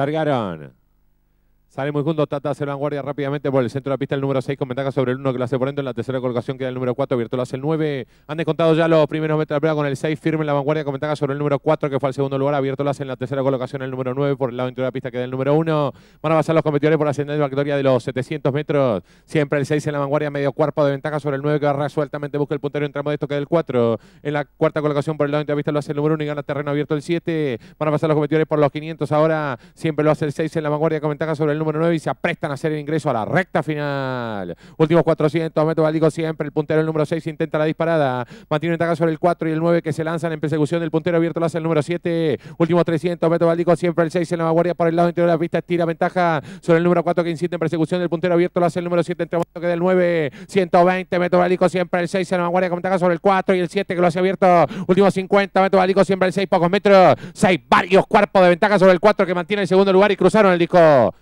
Dargarana. Sale muy junto, Tata hace vanguardia rápidamente por el centro de la pista el número 6 con ventaja sobre el 1 que lo hace por dentro. En la tercera colocación queda el número 4, lo hace el 9. Han descontado ya los primeros metros de prueba con el 6 firme en la vanguardia con ventaja sobre el número 4 que fue al segundo lugar. lo hace en la tercera colocación el número 9 por el lado de la pista queda el número 1. Van a pasar los competidores por la ascendente de victoria de los 700 metros. Siempre el 6 en la vanguardia, medio cuerpo de ventaja sobre el 9 que va resueltamente busca el puntero entre modesto queda el 4. En la cuarta colocación por el lado de la pista lo hace el número 1 y gana terreno abierto el 7. Van a pasar los competidores por los 500 ahora. Siempre lo hace el 6 en la vanguardia con ventaja sobre el número 9 y se apresta a hacer el ingreso a la recta final. Últimos 400 metros, Valdico siempre. El puntero, el número 6, intenta la disparada. Mantiene ventaja sobre el 4 y el 9 que se lanzan en persecución del puntero abierto. Lo hace el número 7. Últimos 300 metros, Valdico siempre. El 6 en la vanguardia por el lado interior de la pista. Estira ventaja sobre el número 4 que insiste en persecución del puntero abierto. Lo hace el número 7 entre que del 9. 120 metros, Valdico siempre. El 6 en la vanguardia con ventaja sobre el 4 y el 7 que lo hace abierto. Últimos 50 metros, Valdico siempre. El 6 pocos metros. 6 varios cuerpos de ventaja sobre el 4 que mantiene el segundo lugar y cruzaron el disco.